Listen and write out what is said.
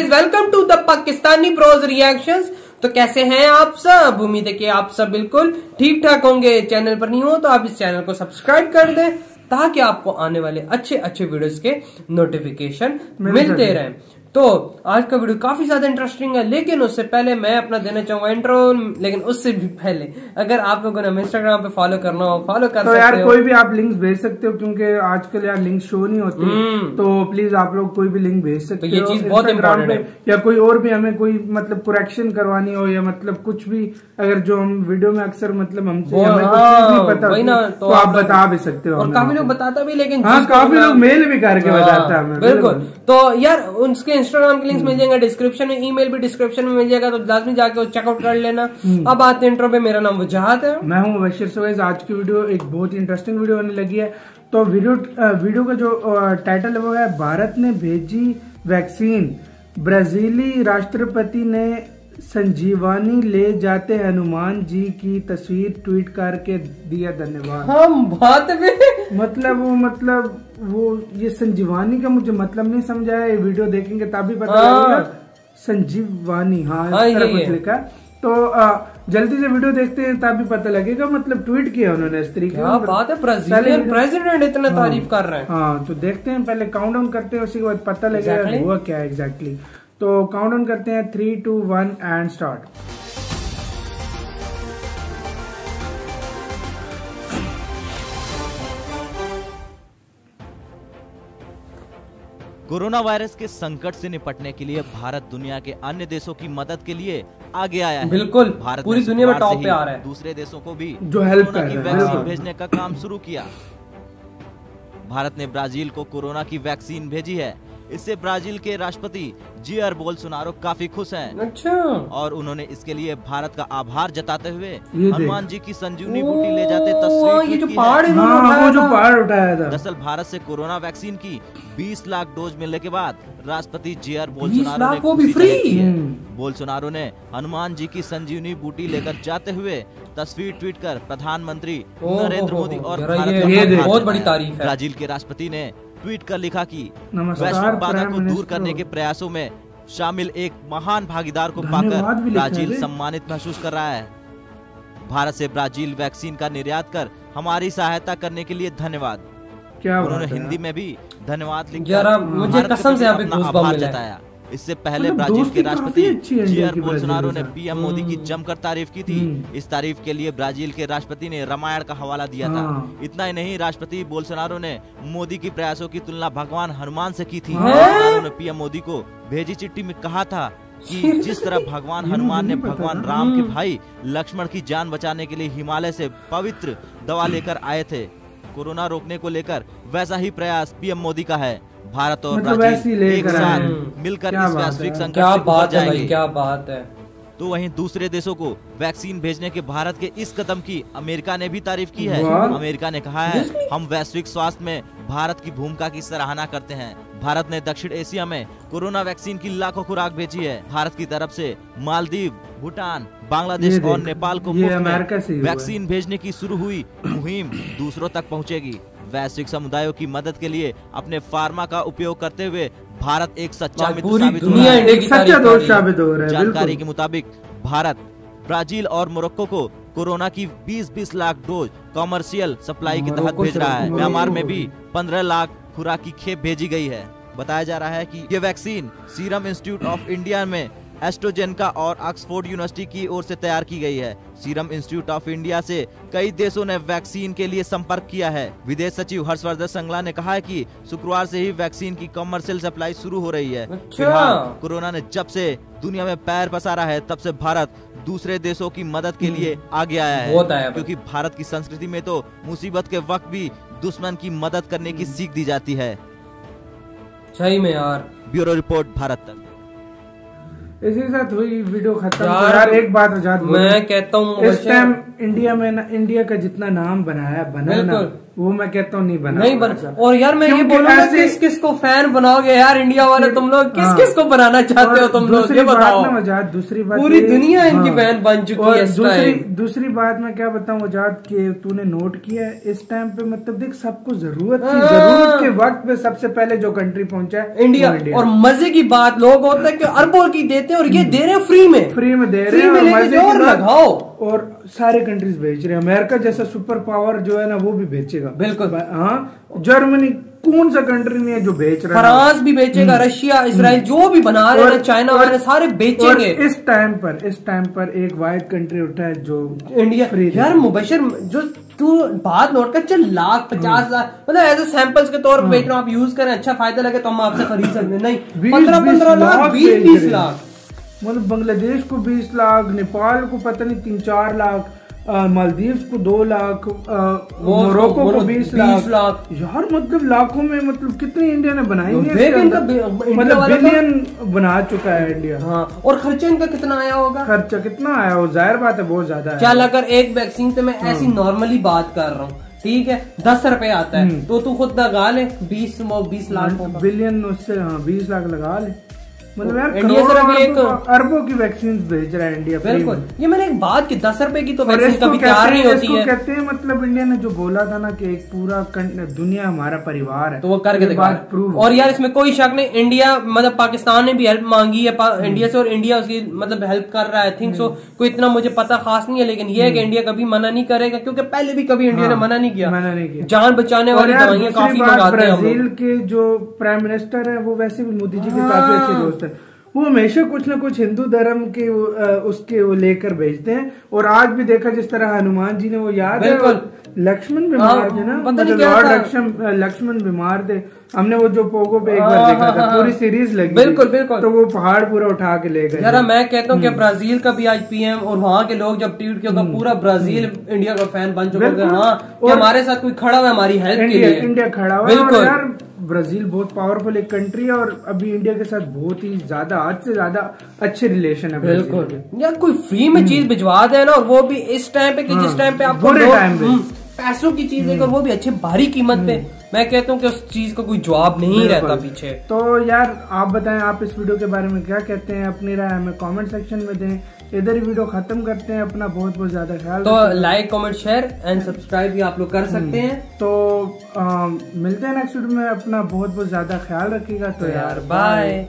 Guys welcome to the Pakistani pros reactions तो कैसे हैं आप सब? उम्मीद है कि आप सब बिल्कुल ठीक ठाक होंगे। चैनल पर नहीं हो तो आप इस चैनल को सब्सक्राइब कर दें ताकि आपको आने वाले अच्छे अच्छे वीडियोस के नोटिफिकेशन मिलते रहें। तो आज का वीडियो काफ़ी ज़्यादा इंटरेस्टिंग है लेकिन उससे पहले मैं अपना देना चाहूँगा इंट्रो लेकिन उससे भी पहले अगर आप लोगों ने इंस्टाग्राम पे फॉलो करना हो फॉलो कर तो सकते यार हो। कोई भी आप लिंक भेज सकते हो क्योंकि आजकल यार लिंक शो नहीं होती। हम्म। तो प्लीज़ आप लोग कोई भी लिंक भेज सकते तो ये हो चीज़ बहुत important पे या कोई और भी हमें कोई मतलब करेक्शन करवानी हो या मतलब कुछ भी अगर जो हम वीडियो में अक्सर मतलब हमसे हमें हाँ, पता तो, तो आप बता भी सकते हो और काफ़ी लोग बताता भी लेकिन हाँ काफ़ी लोग मेल भी करके हाँ, बताते हैं बिल्कुल। तो यार उसके इंस्टाग्राम के लिंक मिल जाएँगे डिस्क्रिप्शन में ईमेल भी डिस्क्रिप्शन में मिल जाएगा तो लाजमी जाके चेकआउट कर लेना। हम्म। अब आते इंटर पे मेरा नाम वजाहत है। मैं हूँ बशीर सुवैज आज की वीडियो एक बहुत ही इंटरेस्टिंग वीडियो होने लगी है। तो वीडियो वीडियो का जो टाइटल है वो है भारत ने भेजी वैक्सीन ब्राजीली राष्ट्रपति ने संजीवानी ले जाते हनुमान जी की तस्वीर ट्वीट करके दिया धन्यवाद। हम बात में मतलब वो मतलब वो ये संजीवानी का मुझे मतलब नहीं समझ ये वीडियो देखेंगे तभी पता हाँ। लगेगा। संजीवानी हाँ हाँ, इस तरह कुछ लिखा। तो अ, जल्दी से वीडियो देखते हैं तभी पता लगेगा मतलब ट्वीट किया उन्होंने इस तरीके से। बात है ब्राजीलियन प्रेसिडेंट इतना तारीफ़ कर रहे हैं। हाँ तो देखते हैं पहले काउंट डाउन करते हैं उसके बाद पता लगेगा हुआ क्या एग्जैक्टली तो काउंट डाउन करते हैं three two one and start corona virus के संकट से निपटने के लिए भारत दुनिया के अन्य देशों की मदद के लिए आगे आया है। बिल्कुल, भारत पूरी दुनिया में टॉप पे आ रहा है। दूसरे देशों को भी जो कोरोना कर की वैक्सीन। भेजने का काम शुरू किया। भारत ने ब्राज़ील को कोरोना की वैक्सीन भेजी है। इससे ब्राज़ील के राष्ट्रपति जियर बोल्सोनारो काफ़ी खुश हैं अच्छा और उन्होंने इसके लिए भारत का आभार जताते हुए हनुमान जी की संजीवनी बूटी ले जाते तस्वीर ये जो पहाड़ हाँ जो पहाड़ उठाया था दरअसल भारत से कोरोना वैक्सीन की 20 लाख डोज मिलने के बाद राष्ट्रपति जेआर 20 बोल्सोनारो लाख ने भी फ्री? है। हम्म। बोल्सोनारो ने हनुमान जी की संजीवनी बूटी लेकर जाते हुए तस्वीर ट्वीट कर प्रधानमंत्री नरेंद्र मोदी और भारत। बहुत बड़ी तारीफ़ ब्राज़ील के राष्ट्रपति ने ट्वीट कर लिखा कि वैश्विक बाधा को दूर करने के प्रयासों में शामिल एक महान भागीदार को पाकर ब्राज़ील सम्मानित महसूस कर रहा है। भारत से ब्राज़ील वैक्सीन का निर्यात कर हमारी सहायता करने के लिए धन्यवाद। क्या उन्होंने हिंदी में भी धन्यवाद लिखा। मुझे कसम से आभार जताया। इससे पहले मतलब ब्राज़ील के राष्ट्रपति है जेयर बोल्सोनारो ने पीएम मोदी की हम्म। जमकर तारीफ़ की थी हम्म। इस तारीफ़ के लिए ब्राज़ील के राष्ट्रपति ने रामायण का हवाला दिया था हाँ। इतना ही नहीं राष्ट्रपति बोल्सोनारो ने मोदी के प्रयासों की तुलना भगवान हनुमान से की थी हाँ। बोल्सोनारो ने पीएम मोदी को भेजी चिट्ठी में कहा था कि जिस तरह भगवान हनुमान ने भगवान राम के हम्म। भाई लक्ष्मण की जान बचाने के लिए हिमालय से पवित्र दवा लेकर आए थे कोरोना रोकने को लेकर वैसा ही प्रयास पीएम मोदी का है भारत और मतलब ब्राज़ील एक साथ मिलकर इस वैश्विक। संकट क्या बात है भाई क्या बात है। तो वहीं दूसरे देशों को वैक्सीन भेजने के भारत के इस कदम की अमेरिका ने भी तारीफ़ की है। अमेरिका ने कहा है हम वैश्विक स्वास्थ्य में भारत की भूमिका की सराहना करते हैं। भारत ने दक्षिण एशिया में कोरोना वैक्सीन की लाखों खुराक भेजी है। भारत की तरफ़ से मालदीव भूटान बांग्लादेश और नेपाल को वैक्सीन भेजने की शुरू हुई। मुहिम दूसरों तक पहुंचेगी। वैश्विक समुदायों की मदद के लिए अपने फार्मा का उपयोग करते हुए भारत एक सच्चा मित्र साबित हुआ दुनिया है। एक सच्चा दोस्त साबित हो रहा है जानकारी के मुताबिक भारत ब्राज़ील और मोरक्को को कोरोना की 20-20 लाख डोज कॉमर्शियल सप्लाई के तहत भेज रहा है। म्यांमार में भी 15 लाख खुराक की खेप भेजी गई है। बताया जा रहा है कि ये vaccine Serum Institute of India में एस्ट्रोजेनका और ऑक्सफोर्ड यूनिवर्सिटी की ओर से तैयार की गई है। सीरम इंस्टीट्यूट ऑफ़ इंडिया से कई देशों ने वैक्सीन के लिए संपर्क किया है। विदेश सचिव हर्षवर्धन श्रृंगला ने कहा है कि शुक्रवार से ही वैक्सीन की कमर्शियल सप्लाई शुरू हो रही है। अच्छा। फ़िलहाल कोरोना ने जब से दुनिया में पैर पसारा है तब से भारत दूसरे देशों की मदद के लिए आगे आया है। आया क्योंकि भारत की संस्कृति में तो मुसीबत के वक्त भी दुश्मन की मदद करने की सीख दी जाती है। सही में यार। ब्यूरो रिपोर्ट भारत तक। इसी के साथ हुई वीडियो खत्म यार, यार एक बात आज़ाद मैं कहता हूँ इस टाइम इंडिया में ना इंडिया का जितना नाम बनाया बना ना। वो मैं कहता हूँ नहीं बना नहीं बन और यार मैं ये बोलूँगा किस किस को फ़ैन बनाओगे यार इंडिया वाले तुम लोग? किस हाँ। किस को बनाना चाहते हो तुम लोग? ये बताओ। वजाहत दूसरी बात पूरी दुनिया इनकी हाँ। फ़ैन बन चुकी है दूसरी दूसरी बात मैं क्या बताऊँ वजाहत कि तूने नोट किया है इस टाइम पे मतलब देख सबको ज़रूरत थी। हाँ। ज़रूरत के वक्त पे सबसे पहले जो कंट्री पहुँचा है इंडिया और मज़े की बात लोग होता है कि अरबों की देते हैं और ये दे रहे हैं फ्री में। फ्री में दे रहे हैं लगाओ। और सारे कंट्रीज़ भेज रहे हैं। अमेरिका जैसा सुपर पावर जो है ना वो भी बेचेगा। बिल्कुल। हाँ? जर्मनी कौन सा कंट्री नहीं है जो बेच रहा है? फ्रांस भी बेचेगा रशिया इसराइल जो भी बना रहे हैं हम्म। चाइना वगैरह सारे और बेचेंगे इस टाइम पर इस टाइम पर एक वाइड कंट्री उठा है जो इंडिया यार मुबशर जो तू बात नोट कर चल लाख पचास लाख मतलब एज ए सैंपल्स के तौर पर बेच रहा हूँ आप यूज़ करें अच्छा फ़ायदा लगे तो हम आपसे खरीद सकते हैं। नहीं पंद्रह पंद्रह लाख बीस बीस लाख। मतलब बांग्लादेश को 20 लाख नेपाल को पता नहीं तीन चार लाख मालदीव को दो लाख अ, मोरक्को को वो 20 20 लाख। लाख। यार मतलब लाखों में मतलब कितने इंडिया ने बनाई है इंडिया मतलब बिलियन बना चुका है इंडिया हाँ और खर्चा इनका कितना आया होगा? खर्चा कितना आया हो ज़ाहिर बात है बहुत ज़्यादा है चल अगर एक वैक्सीन पे मैं ऐसी हाँ। नॉर्मली बात कर रहा हूँ ठीक है? दस रुपए आता हम्म। है तो तू खुद लगा ले बीस बीस लाख बिलियन उससे हाँ बीस लाख लगा ले। मतलब यार इंडिया एक- अरबों- की वैक्सीन भेज रहा है इंडिया बिल्कुल। ये मैंने एक बात की दस रुपए की तो वैक्सीन कभी तैयार नहीं होती है। कहते हैं मतलब इंडिया ने जो बोला था ना कि एक पूरा दुनिया हमारा परिवार है। तो वो करके बात प्रूव और यार इसमें कोई शक नहीं इंडिया मतलब पाकिस्तान ने भी हेल्प मांगी है इंडिया से और इंडिया उसकी मतलब हेल्प कर रहा है आई थिंक सो कोई इतना मुझे पता खास नहीं है लेकिन ये है कि इंडिया कभी मना नहीं करेगा क्योंकि पहले भी कभी इंडिया ने हाँ, मना नहीं किया। मना नहीं किया। जान बचाने वाली दवाइयाँ काफ़ी मंगाते हैं ब्राज़ील के जो प्राइम मिनिस्टर है वो वैसे भी मोदी जी के हाँ। काफ़ी अच्छे दोस्त है। वो हमेशा कुछ ना कुछ हिंदू धर्म के उसके वो लेकर भेजते हैं। और आज भी देखा जिस तरह हनुमान जी ने वो याद है लक्ष्मण बीमार हाँ, थे ना नहीं मतलब लॉर्ड लक्ष्मण लक्ष्मण बीमार थे। हमने वो जो पोगो पे एक हाँ, बार देखा हाँ, था हाँ, पूरी हाँ। सीरीज़ लगी बिल्कुल, बिल्कुल। तो वो पहाड़ पूरा उठा के ले गए। यार मैं कहता हूँ कि हम्म। ब्राज़ील का भी आज पीएम और वहाँ के लोग जब ट्वीट किया तो पूरा ब्राज़ील इंडिया का फ़ैन बन चुका है हम्म। हाँ हमारे साथ कोई खड़ा हुआ हमारी हेल्प के इंडिया लिए। इंडिया खड़ा हुआ बिल्कुल। ब्राज़ील बहुत पावरफुल एक कंट्री है और अभी इंडिया के साथ बहुत ही ज़्यादा हद से ज़्यादा अच्छे रिलेशन है बिल्कुल। यार कोई फ्री में चीज़ भिजवा दे ना और वो भी इस टाइम पे कि जिस हाँ, टाइम पे आपको बुरे लोग- टाइम पे। हम्म, पैसों की चीज़ है और वो भी अच्छे भारी कीमत पे। मैं कहता हूँ कि उस चीज़ का कोई जवाब नहीं रहता पीछे। तो यार आप बताएँ आप इस वीडियो के बारे में क्या कहते हैं? अपनी राय हमें कमेंट सेक्शन में दें। इधर ही वीडियो खत्म करते हैं अपना बहुत बहुत ज़्यादा ख्याल तो like comment share and subscribe भी आप लोग कर सकते हैं। तो आ, मिलते हैं नेक्स्ट वीडियो में अपना बहुत बहुत ज़्यादा ख्याल रखिएगा। तो तो यार यार बाय